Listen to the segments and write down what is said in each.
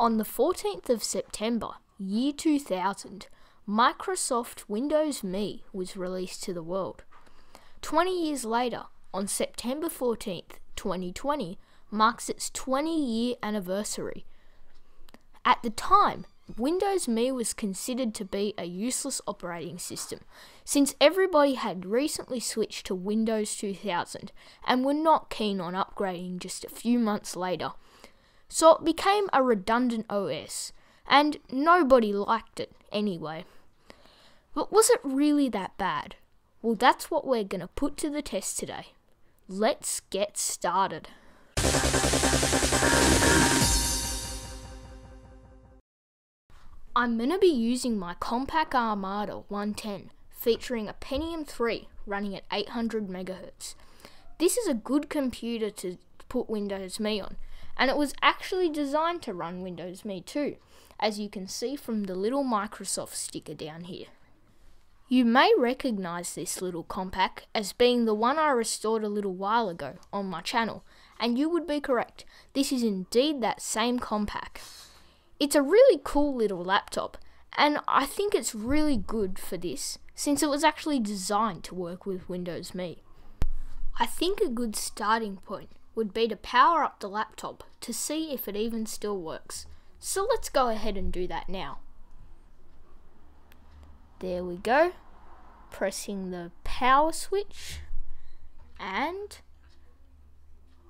On the 14th of September, year 2000, Microsoft Windows Me was released to the world. 20 years later, on September 14th, 2020, marks its 20 year anniversary. At the time, Windows Me was considered to be a useless operating system since everybody had recently switched to Windows 2000 and were not keen on upgrading just a few months later. So it became a redundant OS, and nobody liked it anyway. But was it really that bad? Well, that's what we're going to put to the test today. Let's get started. I'm going to be using my Compaq Armada 110 featuring a Pentium 3 running at 800 MHz. This is a good computer to put Windows Me on, and it was actually designed to run Windows Me too, as you can see from the little Microsoft sticker down here. You may recognise this little Compaq as being the one I restored a little while ago on my channel, and you would be correct, this is indeed that same Compaq. It's a really cool little laptop, and I think it's really good for this, since it was actually designed to work with Windows Me. I think a good starting point would be to power up the laptop to see if it even still works. So let's go ahead and do that now. There we go. Pressing the power switch. And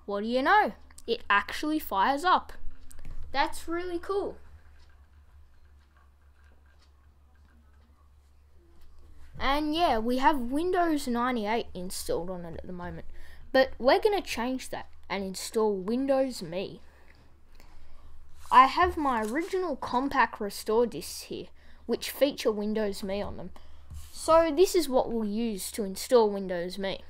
what do you know? It actually fires up. That's really cool. And yeah, we have Windows 98 installed on it at the moment. But we're going to change that and install Windows Me. I have my original Compaq restore discs here, which feature Windows Me on them. So this is what we'll use to install Windows Me.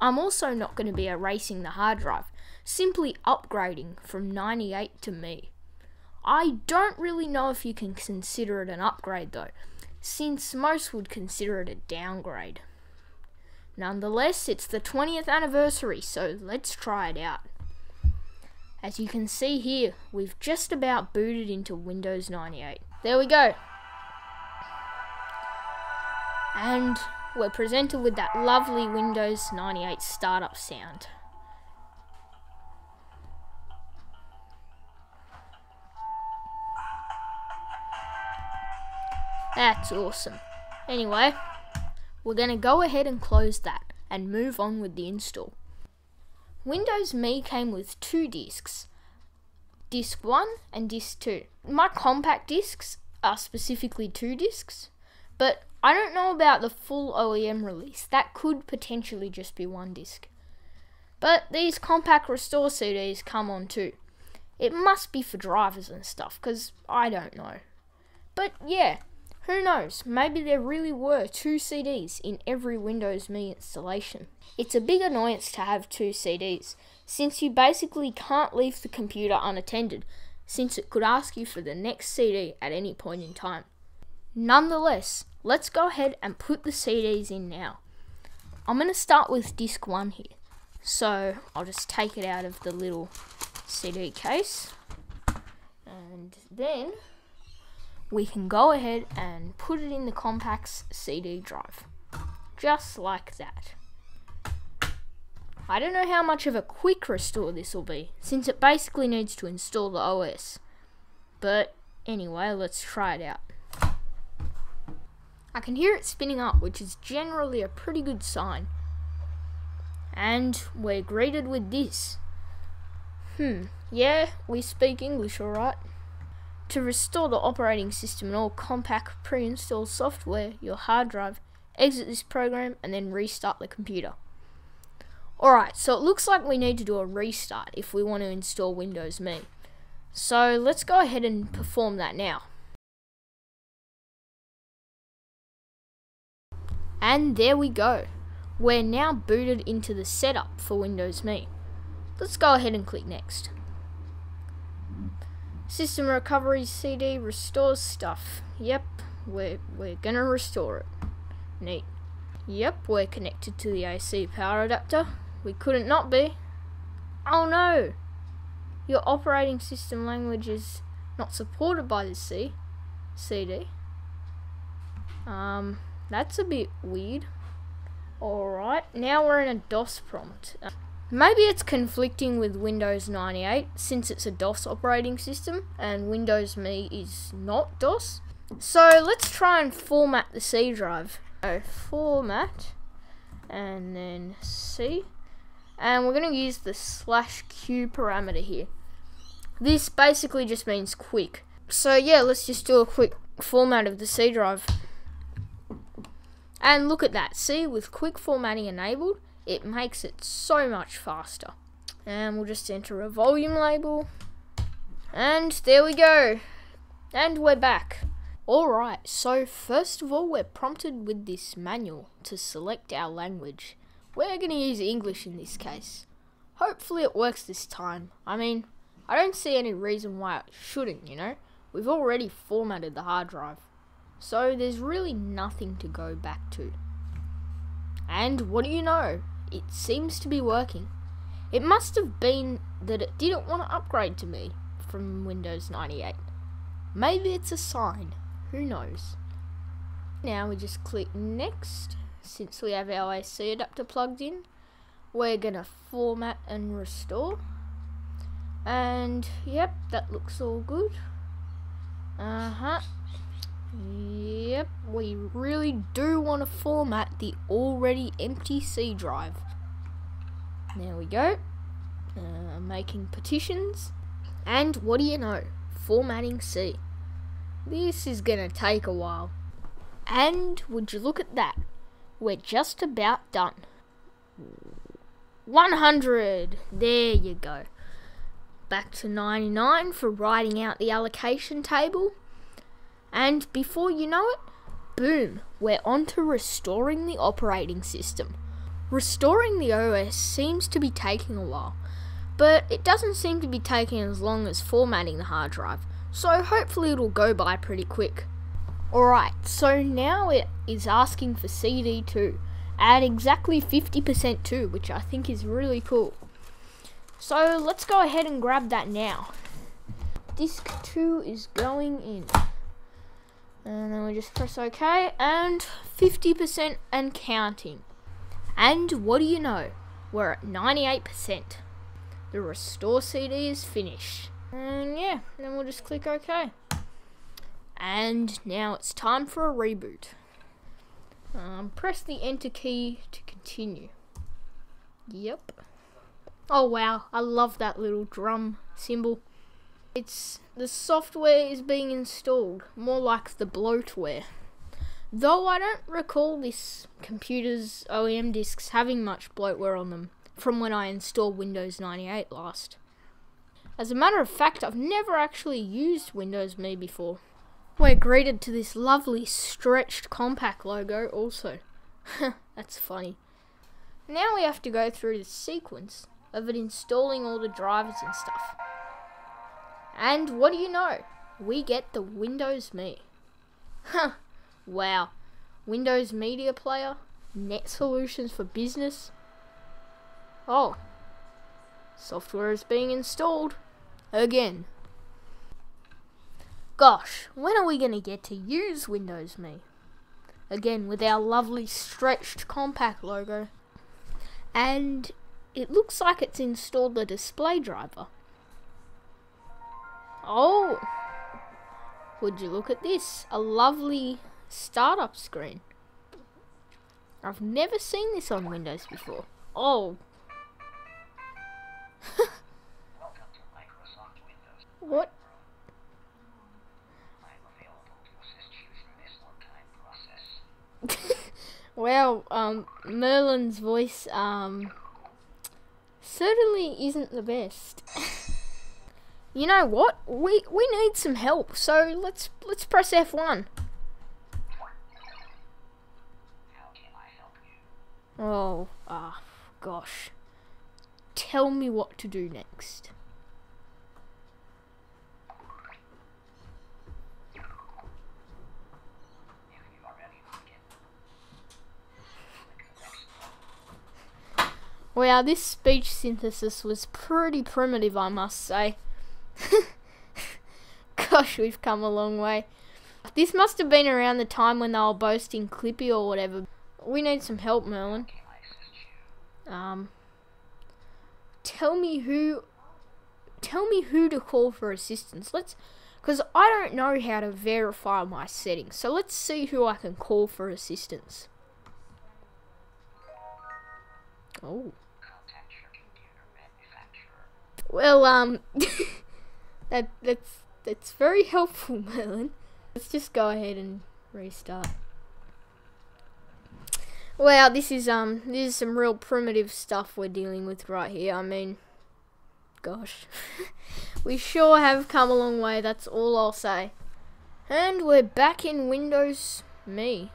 I'm also not going to be erasing the hard drive, simply upgrading from 98 to Me. I don't really know if you can consider it an upgrade though, since most would consider it a downgrade. Nonetheless, it's the 20th anniversary, so let's try it out. As you can see here, we've just about booted into Windows 98. There we go. And we're presented with that lovely Windows 98 startup sound. That's awesome. Anyway, we're going to go ahead and close that and move on with the install. Windows Me came with two discs, Disk 1 and Disk 2. My Compaq discs are specifically two discs, but I don't know about the full OEM release. That could potentially just be one disc. But these Compaq restore CDs come on too. It must be for drivers and stuff, because I don't know. But yeah, who knows, maybe there really were two CDs in every Windows Me installation. It's a big annoyance to have two CDs, since you basically can't leave the computer unattended, since it could ask you for the next CD at any point in time. Nonetheless, let's go ahead and put the CDs in now. I'm going to start with disc 1 here. So I'll just take it out of the little CD case. And then we can go ahead and put it in the Compaq's CD drive. Just like that. I don't know how much of a quick restore this will be, since it basically needs to install the OS. But anyway, let's try it out. I can hear it spinning up, which is generally a pretty good sign. And we're greeted with this. Hmm, yeah, we speak English alright. To restore the operating system and all Compaq pre-installed software, your hard drive, exit this program and then restart the computer. Alright, so it looks like we need to do a restart if we want to install Windows Me. So let's go ahead and perform that now. And there we go. We're now booted into the setup for Windows Me. Let's go ahead and click next. System recovery CD restores stuff. Yep, we're, we're gonna restore it. Neat. Yep, we're connected to the AC power adapter. We couldn't not be. Oh no! Your operating system language is not supported by the C CD. Um, that's a bit weird. Alright, now we're in a DOS prompt. Maybe it's conflicting with Windows 98 since it's a DOS operating system and Windows Me is not DOS. So let's try and format the C drive. So format and then C and we're going to use the slash Q parameter here. This basically just means quick. So yeah, let's just do a quick format of the C drive. And look at that, see, with quick formatting enabled, it makes it so much faster. And we'll just enter a volume label. And there we go. And we're back. Alright, so first of all, we're prompted with this manual to select our language. We're going to use English in this case. Hopefully it works this time. I mean, I don't see any reason why it shouldn't, you know? We've already formatted the hard drive. So there's really nothing to go back to. And what do you know? It seems to be working. It must have been that it didn't want to upgrade to me from Windows 98. Maybe it's a sign. Who knows? Now we just click next. Since we have our AC adapter plugged in, we're going to format and restore. And yep, that looks all good. Uh-huh. Yep, we really do want to format the already empty C drive. There we go. Uh, making petitions. And what do you know? Formatting C. This is going to take a while. And would you look at that? We're just about done. 100! There you go. Back to 99 for writing out the allocation table. And before you know it, boom, we're on to restoring the operating system. Restoring the OS seems to be taking a while, but it doesn't seem to be taking as long as formatting the hard drive, so hopefully it'll go by pretty quick. Alright, so now it is asking for CD2. Add exactly 50% too, which I think is really cool. So let's go ahead and grab that now. Disk 2 is going in. And then we just press OK and 50% and counting. And what do you know? We're at 98%. The restore CD is finished. And yeah, then we'll just click OK. And now it's time for a reboot. Um, press the enter key to continue. Yep. Oh wow, I love that little drum symbol. It's the software is being installed, more like the bloatware. Though I don't recall this computer's OEM discs having much bloatware on them from when I installed Windows 98 last. As a matter of fact, I've never actually used Windows Me before. We're greeted to this lovely stretched Compaq logo also. That's funny. Now we have to go through the sequence of it installing all the drivers and stuff. And what do you know? We get the Windows Me. Huh. wow. Windows Media Player, Net Solutions for Business. Oh. Software is being installed. Again. Gosh, when are we going to get to use Windows Me? Again, with our lovely stretched Compaq logo. And it looks like it's installed the display driver. Oh! Would you look at this? A lovely startup screen. I've never seen this on Windows before. Oh. what? well, um, Merlin's voice, um, certainly isn't the best. you know what? We we need some help. So let's let's press F1. Oh, ah, gosh. Tell me what to do next. Wow, this speech synthesis was pretty primitive, I must say. Gosh, we've come a long way. This must have been around the time when they were boasting Clippy or whatever. We need some help, Merlin. Um, tell me who, tell me who to call for assistance. Let's, because I don't know how to verify my settings. So let's see who I can call for assistance. Oh. Well, um, that that's that's very helpful, Merlin. Let's just go ahead and restart. Wow, this is um this is some real primitive stuff we're dealing with right here. I mean, gosh, we sure have come a long way. That's all I'll say. And we're back in Windows Me.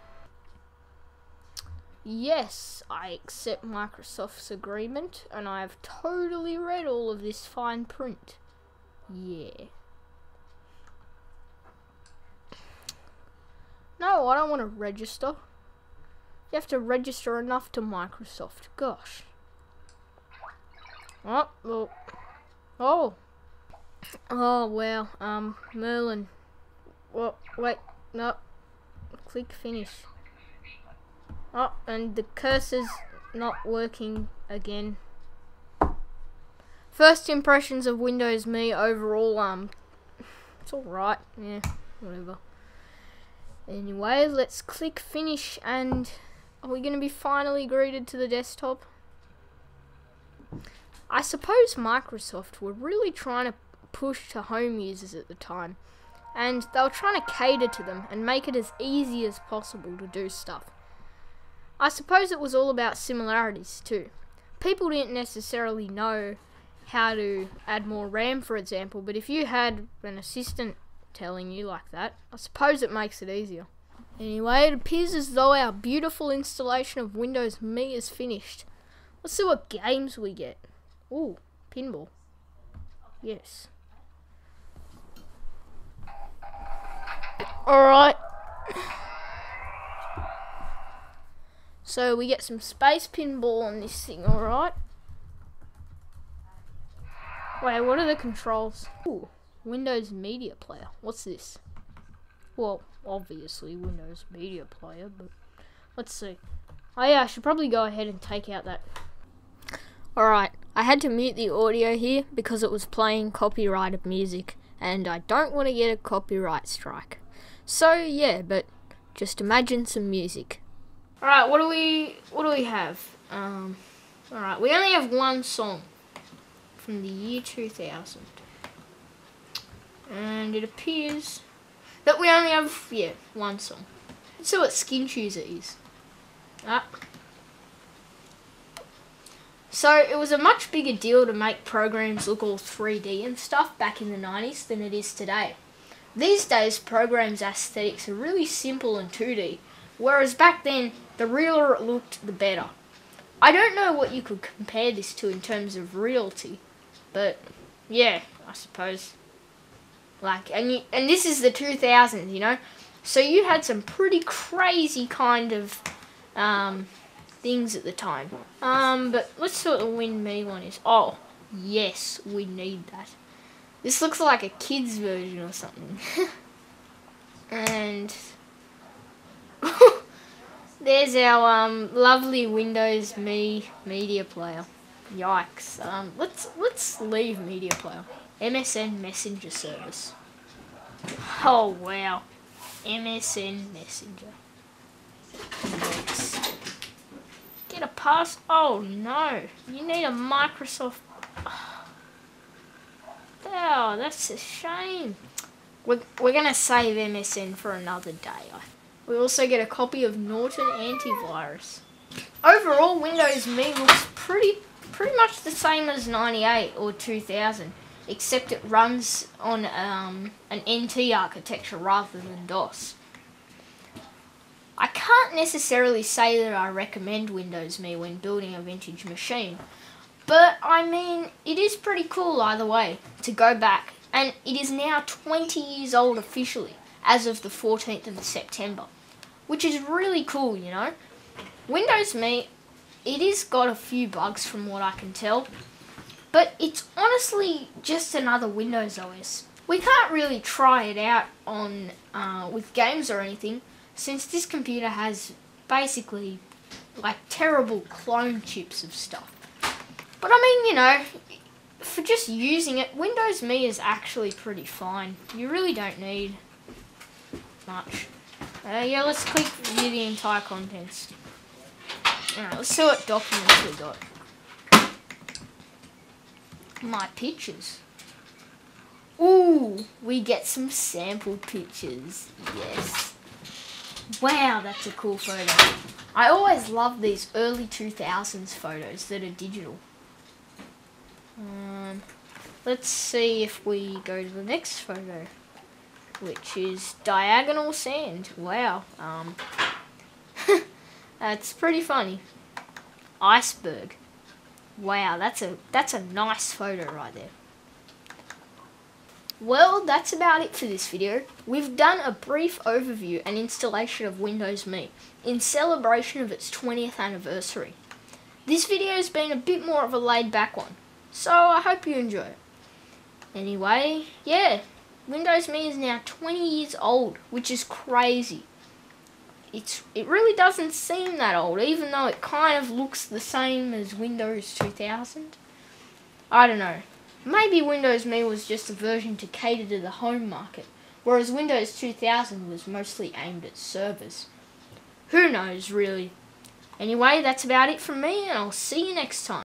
Yes, I accept Microsoft's agreement, and I have totally read all of this fine print. Yeah. No, I don't want to register. You have to register enough to Microsoft. Gosh. Oh, well. Oh. Oh, well, um, Merlin. Well, wait, no. Click finish. Oh, and the cursor's not working again. First impressions of Windows Me overall, um, it's alright, yeah, whatever. Anyway, let's click finish and are we going to be finally greeted to the desktop? I suppose Microsoft were really trying to push to home users at the time and they were trying to cater to them and make it as easy as possible to do stuff. I suppose it was all about similarities too. People didn't necessarily know how to add more RAM, for example, but if you had an assistant telling you like that, I suppose it makes it easier. Anyway, it appears as though our beautiful installation of Windows Me is finished. Let's see what games we get. Ooh, pinball. Yes. Alright. So we get some space pinball on this thing, alright? Wait, what are the controls? Ooh, Windows Media Player. What's this? Well, obviously Windows Media Player, but let's see. Oh yeah, I should probably go ahead and take out that. Alright, I had to mute the audio here because it was playing copyrighted music, and I don't want to get a copyright strike. So yeah, but just imagine some music. All right, what do we what do we have? Um, all right, we only have one song from the year 2000, and it appears that we only have yeah one song. Let's see what Skin Chooser is. Ah. So it was a much bigger deal to make programs look all 3D and stuff back in the 90s than it is today. These days, programs' aesthetics are really simple and 2D, whereas back then the realer it looked, the better. I don't know what you could compare this to in terms of realty, but yeah, I suppose. Like, and you, and this is the 2000s, you know, so you had some pretty crazy kind of um, things at the time. Um, but let's see what the Win Me one is. Oh, yes, we need that. This looks like a kid's version or something. and there's our um, lovely Windows Me media player. Yikes. Um, let's let's leave media player. MSN Messenger service. Oh wow. MSN Messenger. Let's get a pass. Oh no. You need a Microsoft. Oh, that's a shame. We're, we're going to save MSN for another day, we also get a copy of Norton Antivirus. Overall, Windows Me looks pretty pretty much the same as 98 or 2000, except it runs on um, an NT architecture rather than DOS. I can't necessarily say that I recommend Windows Me when building a vintage machine, but I mean, it is pretty cool either way to go back, and it is now 20 years old officially as of the 14th of September, which is really cool, you know. Windows Me, it has got a few bugs from what I can tell, but it's honestly just another Windows OS, we can't really try it out on uh, with games or anything, since this computer has basically like terrible clone chips of stuff. But I mean, you know, for just using it, Windows Me is actually pretty fine. You really don't need much. Uh, yeah, let's click view the entire contents. Alright, let's see what documents we got. My pictures. Ooh, we get some sample pictures. Yes. Wow, that's a cool photo. I always love these early 2000s photos that are digital. Um, let's see if we go to the next photo, which is diagonal sand. Wow. Um, that's pretty funny. Iceberg. Wow, that's a that's a nice photo right there. Well, that's about it for this video. We've done a brief overview and installation of Windows Me in celebration of its 20th anniversary. This video has been a bit more of a laid back one, so I hope you enjoy it. Anyway, yeah, Windows Me is now 20 years old, which is crazy. It's It really doesn't seem that old, even though it kind of looks the same as Windows 2000. I don't know. Maybe Windows Me was just a version to cater to the home market, whereas Windows 2000 was mostly aimed at servers. Who knows, really? Anyway, that's about it from me, and I'll see you next time.